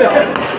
No.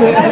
Yeah.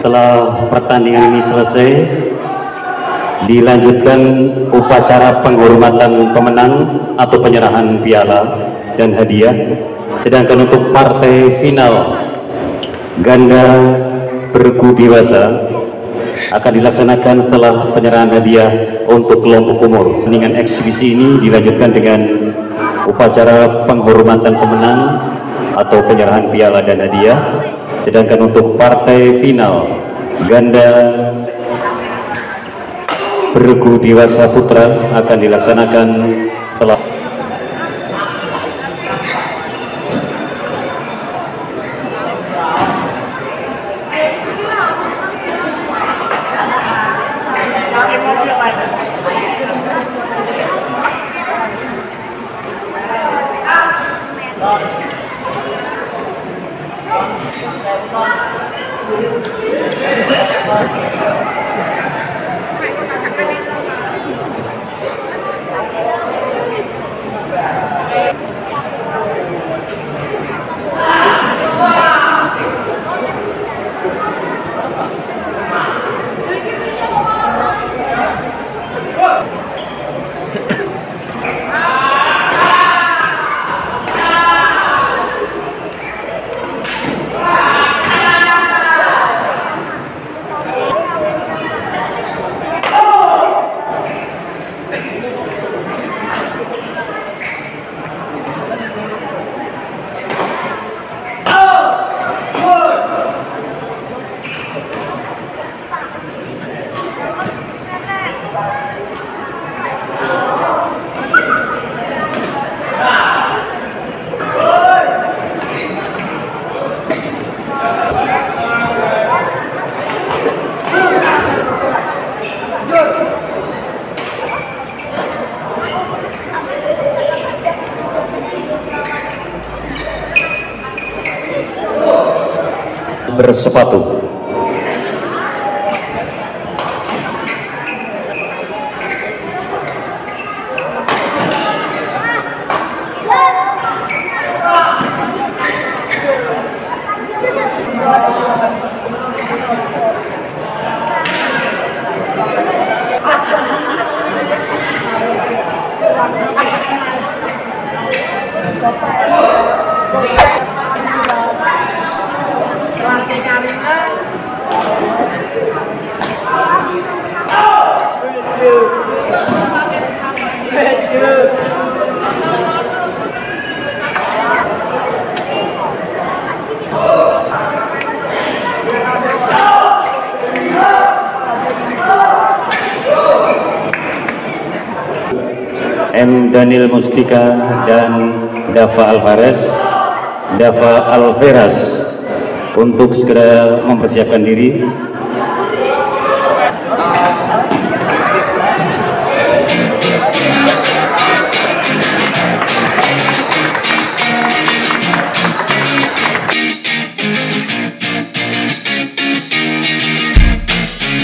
Setelah pertandingan ini selesai, dilanjutkan upacara penghormatan pemenang atau penyerahan piala dan hadiah. Sedangkan untuk partai final ganda bergu dewasa akan dilaksanakan setelah penyerahan hadiah untuk kelompok umur. Pertandingan eksibisi ini dilanjutkan dengan upacara penghormatan pemenang atau penyerahan piala dan hadiah. Sedangkan untuk partai final ganda bergu dewasa putra akan dilaksanakan setelah bersepatu. M. Daniel Mustika dan Dava Alvarez Dava Alveras untuk segera mempersiapkan diri